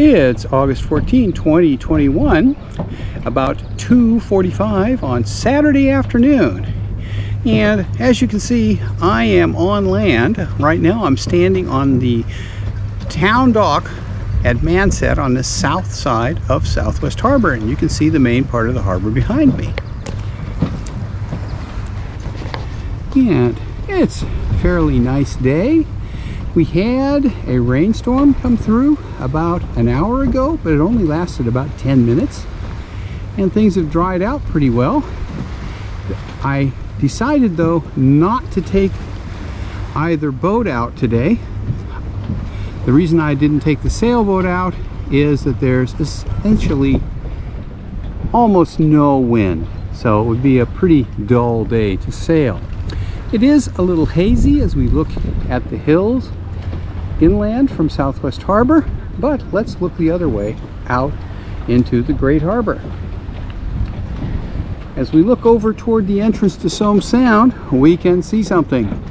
It's August 14, 2021, about 2.45 on Saturday afternoon. And as you can see, I am on land. Right now I'm standing on the town dock at Manset on the south side of Southwest Harbor. And you can see the main part of the harbor behind me. And it's a fairly nice day. We had a rainstorm come through about an hour ago, but it only lasted about 10 minutes. And things have dried out pretty well. I decided though not to take either boat out today. The reason I didn't take the sailboat out is that there's essentially almost no wind. So it would be a pretty dull day to sail. It is a little hazy as we look at the hills inland from Southwest Harbor, but let's look the other way out into the Great Harbor. As we look over toward the entrance to Somes Sound, we can see something.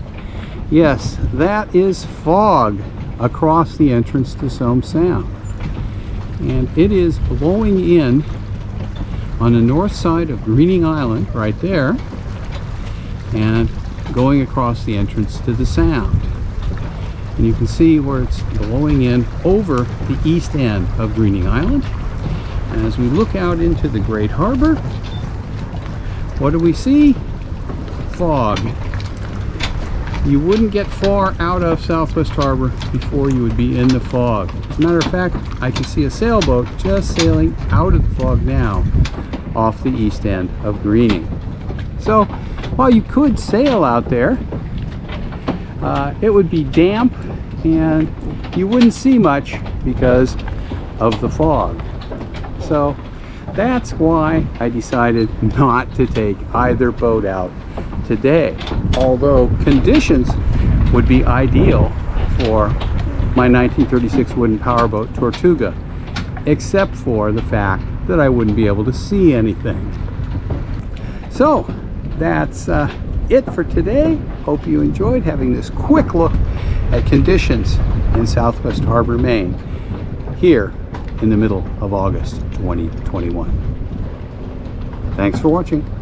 Yes, that is fog across the entrance to Somes Sound. And it is blowing in on the north side of Greening Island right there. And going across the entrance to the sound. And you can see where it's blowing in over the east end of Greening Island. And as we look out into the Great Harbor, what do we see? Fog. You wouldn't get far out of Southwest Harbor before you would be in the fog. As a matter of fact, I can see a sailboat just sailing out of the fog now off the east end of Greening. So while you could sail out there, uh, it would be damp and you wouldn't see much because of the fog. So that's why I decided not to take either boat out today. Although conditions would be ideal for my 1936 wooden powerboat Tortuga, except for the fact that I wouldn't be able to see anything. So that's uh, it for today. Hope you enjoyed having this quick look at conditions in Southwest Harbor, Maine, here in the middle of August 2021. Thanks for watching.